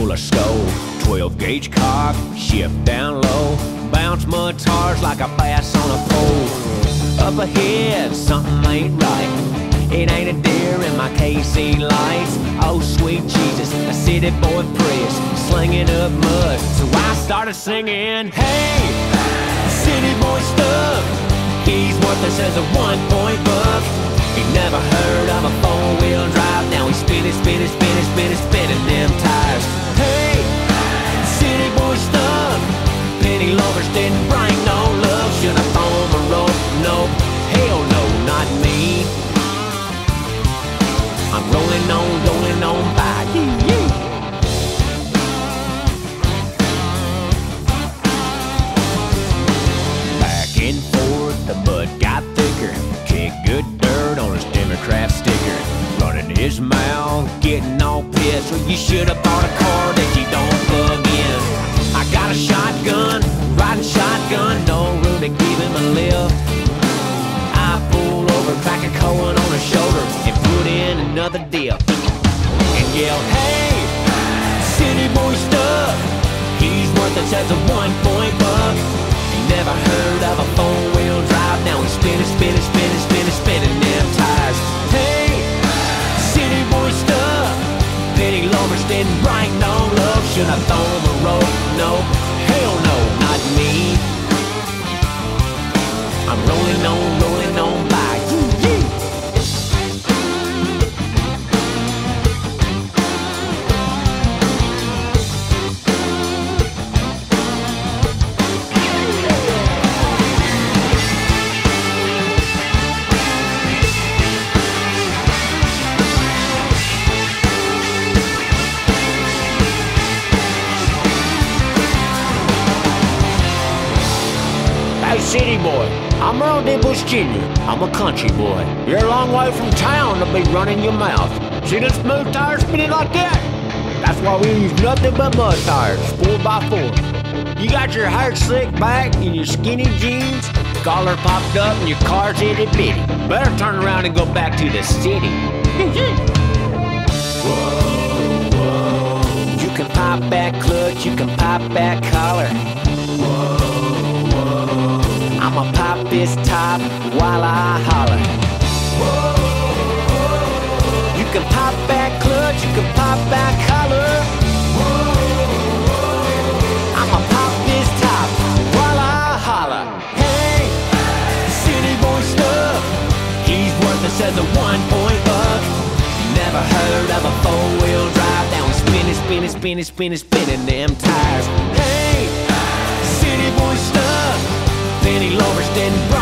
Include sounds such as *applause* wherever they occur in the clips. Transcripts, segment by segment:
full of skull. 12 gauge cock, shift down low. Bounce mud tars like a bass on a pole. Up ahead, something ain't right. It ain't a deer in my KC lights. Oh, sweet Jesus, a city boy priest, slinging up mud. So I started singing, Hey, city boy stuck. He's worthless as a one point buck. He never heard of a four spinning, spinning, spinning, spinning, spinning them tires. Well, you should have bought a car that you don't plug in. I got a shotgun, riding shotgun, no room to give him a lift. I pull over, crack a Cohen on his shoulder, and put in another dip. And yell, hey, city boy stuck. He's as a one point buck. Penny lovers didn't no love. Should I throw him a rope? No, hell no, not me. I'm rolling on city boy, I'm Earl Dibbles Jr. I'm a country boy. You're a long way from town to be running your mouth. See them smooth tires spinning like that? That's why we use nothing but mud tires, 4x4. You got your hair slicked back and your skinny jeans, collar popped up, and your car's itty bitty. Better turn around and go back to the city. *laughs* whoa, whoa. You can pop back clutch, you can pop back collar. This top while I holler. You can pop back clutch, you can pop back collar. I'ma pop this top while I holler. Hey, city boy stuck. He's worthless as a one point buck. Never heard of a four wheel drive. Now he's spinning, spinning, spinning, spinning, spinning them tires. Hey, city boy stuck. Penny lovers didn't bring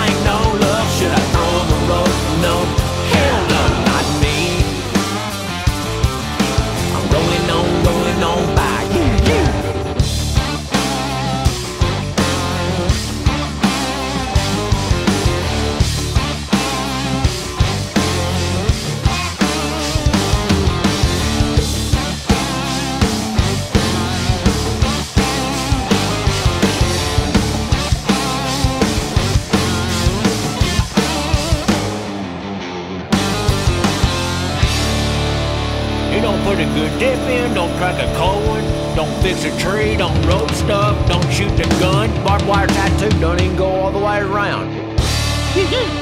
put a good dip in, don't crack a cold one, don't fix a tree, don't rope stuff, don't shoot the gun, barbed wire tattoo, don't even go all the way around. *laughs*